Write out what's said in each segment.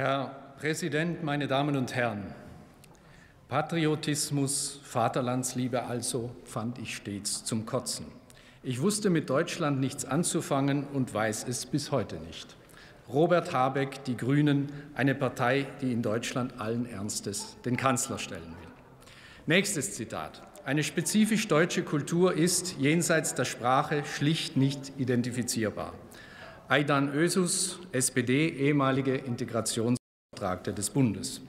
Herr Präsident, meine Damen und Herren! Patriotismus, Vaterlandsliebe also fand ich stets zum Kotzen. Ich wusste mit Deutschland nichts anzufangen und weiß es bis heute nicht. Robert Habeck, die Grünen, eine Partei, die in Deutschland allen Ernstes den Kanzler stellen will. Nächstes Zitat. Eine spezifisch deutsche Kultur ist jenseits der Sprache schlicht nicht identifizierbar. Aidan Ösus, SPD, ehemalige Integrationsbeauftragte des Bundes.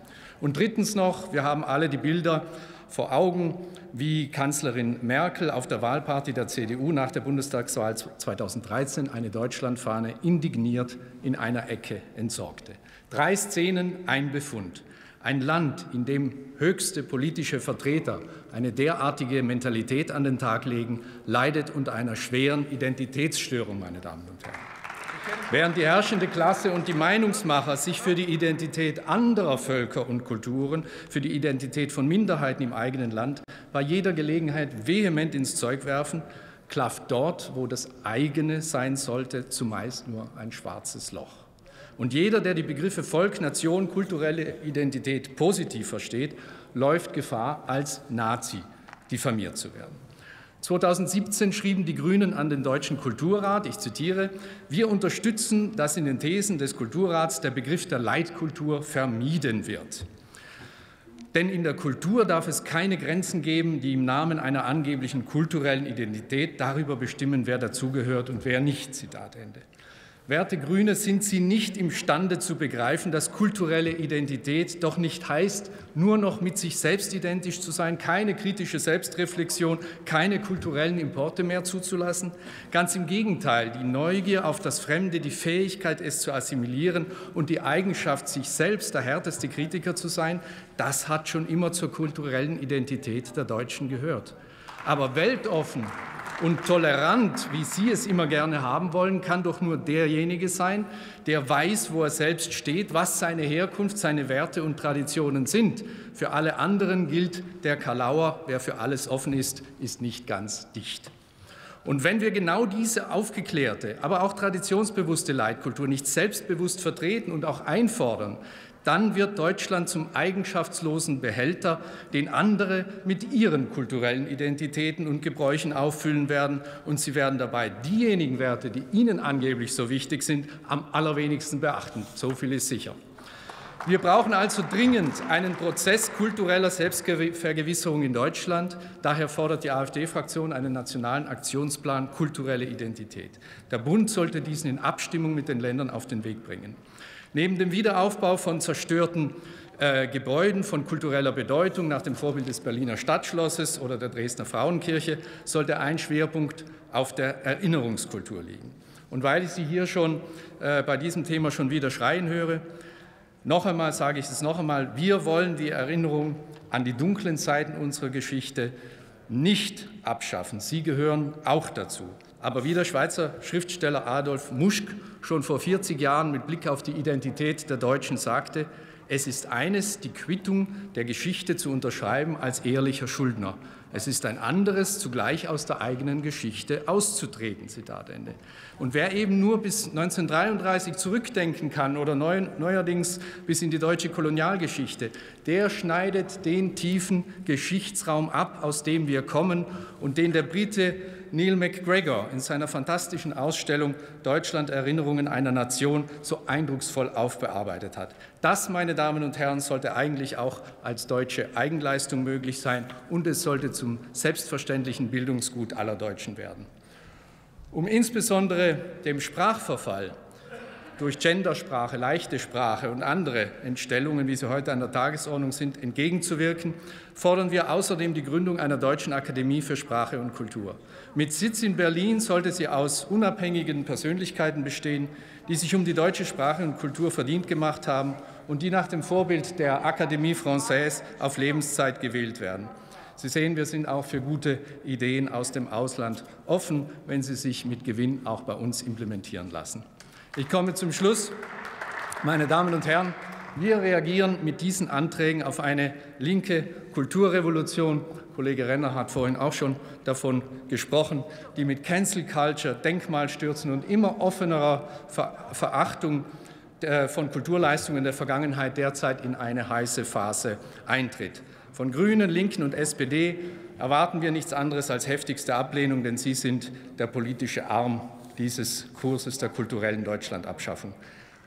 Und drittens noch, wir haben alle die Bilder vor Augen, wie Kanzlerin Merkel auf der Wahlparty der CDU nach der Bundestagswahl 2013 eine Deutschlandfahne indigniert in einer Ecke entsorgte. Drei Szenen, ein Befund. Ein Land, in dem höchste politische Vertreter eine derartige Mentalität an den Tag legen, leidet unter einer schweren Identitätsstörung, meine Damen und Herren. Während die herrschende Klasse und die Meinungsmacher sich für die Identität anderer Völker und Kulturen, für die Identität von Minderheiten im eigenen Land bei jeder Gelegenheit vehement ins Zeug werfen, klafft dort, wo das eigene sein sollte, zumeist nur ein schwarzes Loch. Und jeder, der die Begriffe Volk, Nation, kulturelle Identität positiv versteht, läuft Gefahr, als Nazi diffamiert zu werden. 2017 schrieben die Grünen an den Deutschen Kulturrat, ich zitiere, wir unterstützen, dass in den Thesen des Kulturrats der Begriff der Leitkultur vermieden wird. Denn in der Kultur darf es keine Grenzen geben, die im Namen einer angeblichen kulturellen Identität darüber bestimmen, wer dazugehört und wer nicht. Zitat Ende. Werte Grüne, sind Sie nicht imstande zu begreifen, dass kulturelle Identität doch nicht heißt, nur noch mit sich selbst identisch zu sein, keine kritische Selbstreflexion, keine kulturellen Importe mehr zuzulassen? Ganz im Gegenteil, die Neugier auf das Fremde, die Fähigkeit, es zu assimilieren und die Eigenschaft, sich selbst der härteste Kritiker zu sein, das hat schon immer zur kulturellen Identität der Deutschen gehört. Aber weltoffen und tolerant, wie Sie es immer gerne haben wollen, kann doch nur derjenige sein, der weiß, wo er selbst steht, was seine Herkunft, seine Werte und Traditionen sind. Für alle anderen gilt der Kalauer, wer für alles offen ist, ist nicht ganz dicht. Und wenn wir genau diese aufgeklärte, aber auch traditionsbewusste Leitkultur nicht selbstbewusst vertreten und auch einfordern, dann wird Deutschland zum eigenschaftslosen Behälter, den andere mit ihren kulturellen Identitäten und Gebräuchen auffüllen werden, und sie werden dabei diejenigen Werte, die ihnen angeblich so wichtig sind, am allerwenigsten beachten. So viel ist sicher. Wir brauchen also dringend einen Prozess kultureller Selbstvergewisserung in Deutschland. Daher fordert die AfD-Fraktion einen nationalen Aktionsplan kulturelle Identität. Der Bund sollte diesen in Abstimmung mit den Ländern auf den Weg bringen. Neben dem Wiederaufbau von zerstörten äh, Gebäuden von kultureller Bedeutung nach dem Vorbild des Berliner Stadtschlosses oder der Dresdner Frauenkirche sollte ein Schwerpunkt auf der Erinnerungskultur liegen. Und weil ich Sie hier schon äh, bei diesem Thema schon wieder schreien höre, noch einmal sage ich es noch einmal, wir wollen die Erinnerung an die dunklen Zeiten unserer Geschichte nicht abschaffen. Sie gehören auch dazu. Aber wie der Schweizer Schriftsteller Adolf Muschk schon vor 40 Jahren mit Blick auf die Identität der Deutschen sagte, es ist eines, die Quittung der Geschichte zu unterschreiben als ehrlicher Schuldner. Es ist ein anderes, zugleich aus der eigenen Geschichte auszutreten. Zitat Ende. Und wer eben nur bis 1933 zurückdenken kann oder neu, neuerdings bis in die deutsche Kolonialgeschichte, der schneidet den tiefen Geschichtsraum ab, aus dem wir kommen und den der Brite Neil MacGregor in seiner fantastischen Ausstellung Deutschland Erinnerungen einer Nation so eindrucksvoll aufbearbeitet hat. Das, meine Damen und Herren, sollte eigentlich auch als deutsche Eigenleistung möglich sein und es sollte zum selbstverständlichen Bildungsgut aller Deutschen werden. Um insbesondere dem Sprachverfall durch Gendersprache, leichte Sprache und andere Entstellungen, wie sie heute an der Tagesordnung sind, entgegenzuwirken, fordern wir außerdem die Gründung einer deutschen Akademie für Sprache und Kultur. Mit Sitz in Berlin sollte sie aus unabhängigen Persönlichkeiten bestehen, die sich um die deutsche Sprache und Kultur verdient gemacht haben und die nach dem Vorbild der Akademie Française auf Lebenszeit gewählt werden. Sie sehen, wir sind auch für gute Ideen aus dem Ausland offen, wenn sie sich mit Gewinn auch bei uns implementieren lassen. Ich komme zum Schluss. Meine Damen und Herren, wir reagieren mit diesen Anträgen auf eine linke Kulturrevolution. Kollege Renner hat vorhin auch schon davon gesprochen, die mit Cancel Culture, Denkmalstürzen und immer offenerer Verachtung äh, von Kulturleistungen der Vergangenheit derzeit in eine heiße Phase eintritt. Von Grünen, Linken und SPD erwarten wir nichts anderes als heftigste Ablehnung, denn sie sind der politische Arm dieses Kurses der kulturellen Deutschlandabschaffung.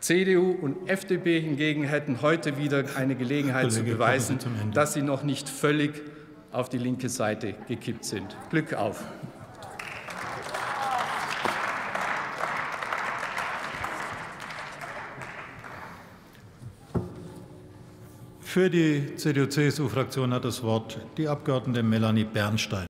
CDU und FDP hingegen hätten heute wieder eine Gelegenheit Kollege, zu beweisen, dass sie noch nicht völlig auf die linke Seite gekippt sind. Glück auf! Für die CDU-CSU-Fraktion hat das Wort die Abgeordnete Melanie Bernstein.